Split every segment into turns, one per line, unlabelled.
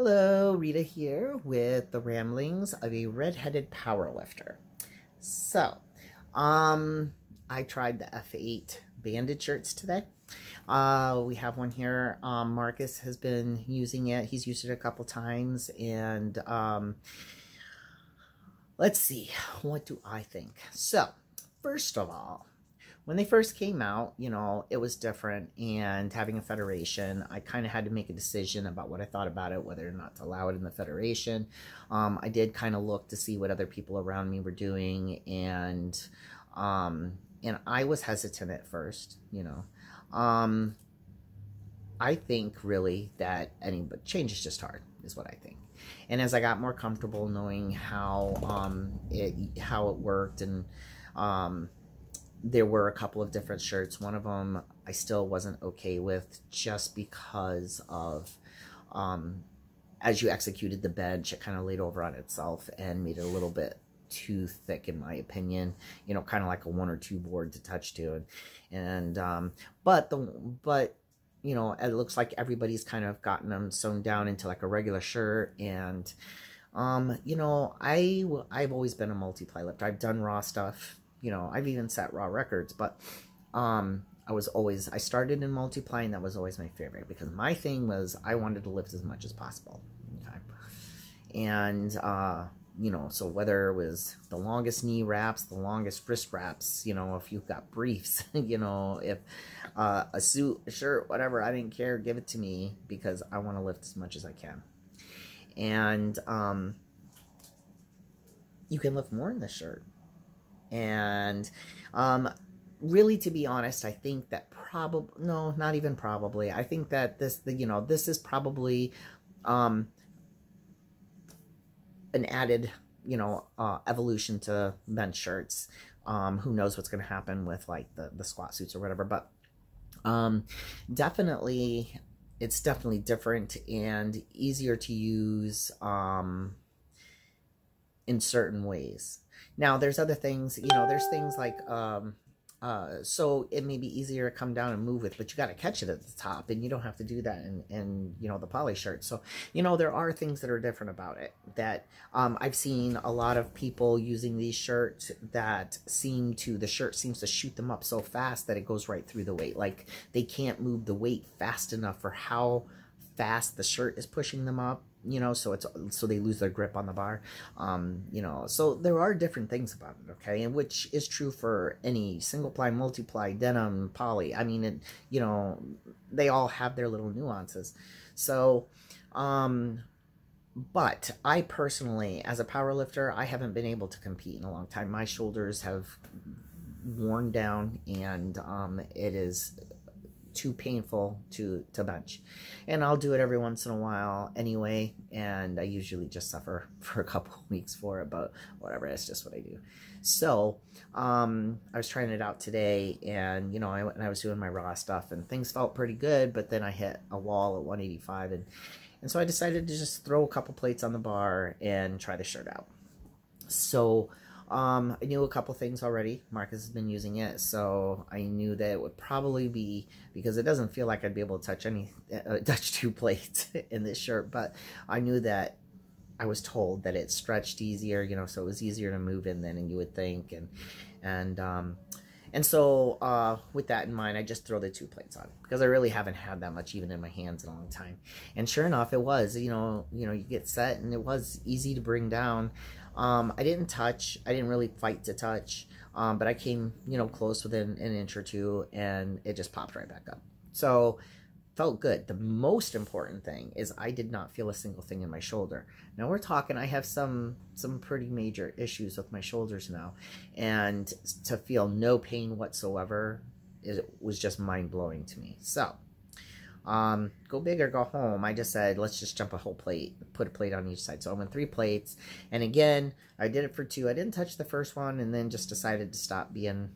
Hello, Rita here with the ramblings of a redheaded powerlifter. So, um, I tried the F8 banded shirts today. Uh, we have one here. Um, Marcus has been using it. He's used it a couple times. And um, let's see. What do I think? So, first of all, when they first came out, you know, it was different. And having a federation, I kind of had to make a decision about what I thought about it, whether or not to allow it in the federation. Um, I did kind of look to see what other people around me were doing. And, um, and I was hesitant at first, you know. Um, I think really that any but change is just hard, is what I think. And as I got more comfortable knowing how um, it how it worked and um, there were a couple of different shirts. One of them I still wasn't okay with just because of um, as you executed the bench, it kind of laid over on itself and made it a little bit too thick in my opinion you know kind of like a one or two board to touch to. And and um but the but you know it looks like everybody's kind of gotten them sewn down into like a regular shirt. And um you know i i've always been a multiply lifter i've done raw stuff you know, I've even set raw records, but um, I was always, I started in multiply and that was always my favorite because my thing was I wanted to lift as much as possible. Okay. And, uh, you know, so whether it was the longest knee wraps, the longest wrist wraps, you know, if you've got briefs, you know, if uh, a suit, a shirt, whatever, I didn't care, give it to me because I want to lift as much as I can. And um, you can lift more in this shirt. And um, really, to be honest, I think that probably, no, not even probably. I think that this, the, you know, this is probably um, an added, you know, uh, evolution to bench shirts. Um, who knows what's going to happen with like the, the squat suits or whatever. But um, definitely, it's definitely different and easier to use um, in certain ways. Now, there's other things, you know, there's things like, um, uh, so it may be easier to come down and move with, but you got to catch it at the top, and you don't have to do that in, in you know, the poly shirt. So, you know, there are things that are different about it that um, I've seen a lot of people using these shirts that seem to, the shirt seems to shoot them up so fast that it goes right through the weight. Like they can't move the weight fast enough for how fast the shirt is pushing them up you know so it's so they lose their grip on the bar um you know so there are different things about it okay and which is true for any single ply multiply denim poly i mean it you know they all have their little nuances so um but I personally, as a power lifter, I haven't been able to compete in a long time. My shoulders have worn down and um, it is too painful to, to bench. And I'll do it every once in a while anyway, and I usually just suffer for a couple weeks for it, but whatever, it's just what I do. So, um, I was trying it out today, and, you know, I, went and I was doing my raw stuff, and things felt pretty good, but then I hit a wall at 185, and, and so I decided to just throw a couple plates on the bar and try the shirt out. So, um, I knew a couple things already. Marcus has been using it, so I knew that it would probably be because it doesn't feel like I'd be able to touch any uh, touch two plates in this shirt, but I knew that I was told that it stretched easier, you know, so it was easier to move in than you would think, and and um, and so uh, with that in mind, I just throw the two plates on because I really haven't had that much even in my hands in a long time. And sure enough, it was. You know, you know, you get set, and it was easy to bring down. Um, I didn't touch. I didn't really fight to touch, um, but I came, you know, close within an inch or two, and it just popped right back up. So felt good. The most important thing is I did not feel a single thing in my shoulder. Now we're talking. I have some some pretty major issues with my shoulders now, and to feel no pain whatsoever, it was just mind blowing to me. So um, go big or go home. I just said, let's just jump a whole plate, put a plate on each side. So I went three plates. And again, I did it for two. I didn't touch the first one and then just decided to stop being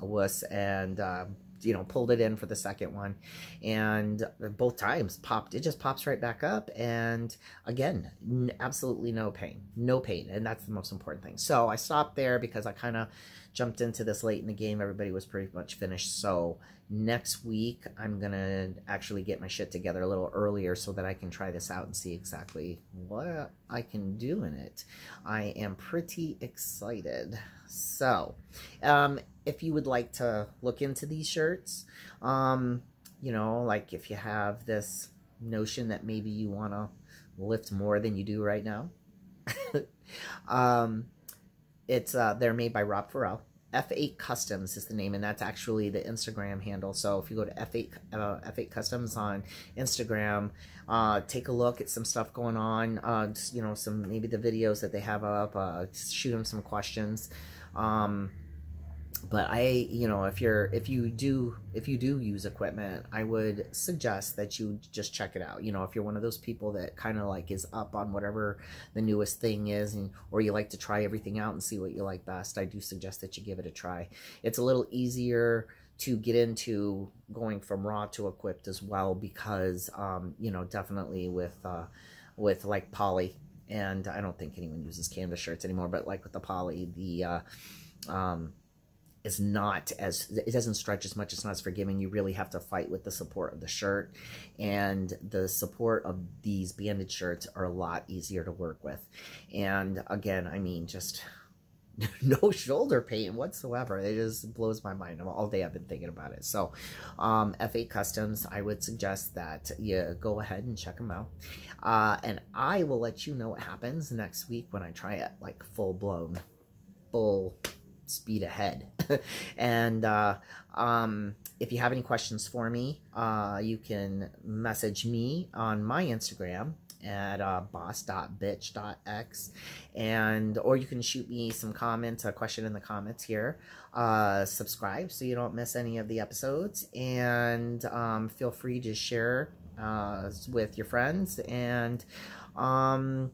a wuss and, uh, you know, pulled it in for the second one. And both times popped, it just pops right back up. And again, absolutely no pain, no pain. And that's the most important thing. So I stopped there because I kind of jumped into this late in the game. Everybody was pretty much finished. So next week, I'm going to actually get my shit together a little earlier so that I can try this out and see exactly what I can do in it. I am pretty excited. So, um, if you would like to look into these shirts, um, you know, like if you have this notion that maybe you want to lift more than you do right now, um, it's uh, they're made by Rob Farrell. F8 Customs is the name, and that's actually the Instagram handle. So if you go to F8 uh, F8 Customs on Instagram, uh, take a look at some stuff going on. Uh, just, you know, some maybe the videos that they have up. Uh, shoot them some questions. Um, but I, you know, if you're, if you do, if you do use equipment, I would suggest that you just check it out. You know, if you're one of those people that kind of like is up on whatever the newest thing is, and or you like to try everything out and see what you like best, I do suggest that you give it a try. It's a little easier to get into going from raw to equipped as well because, um, you know, definitely with, uh, with like poly, and I don't think anyone uses canvas shirts anymore, but like with the poly, the, uh, um, is not as it doesn't stretch as much it's not as forgiving. You really have to fight with the support of the shirt. And the support of these banded shirts are a lot easier to work with. And again i mean just no shoulder pain whatsoever. It just blows my mind. All day i've been thinking about it. So um, f8 customs i would suggest that you go ahead and check them out. Uh, and i will let you know what happens next week when i try it like full blown full speed ahead. and uh, um, if you have any questions for me, uh, you can message me on my Instagram at uh, boss.bitch.x and or you can shoot me some comments a question in the comments here. Uh, subscribe so you don't miss any of the episodes. And um, feel free to share uh, with your friends. And um,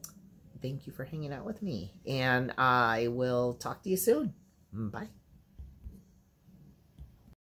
thank you for hanging out with me. And I will talk to you soon Mm, bye.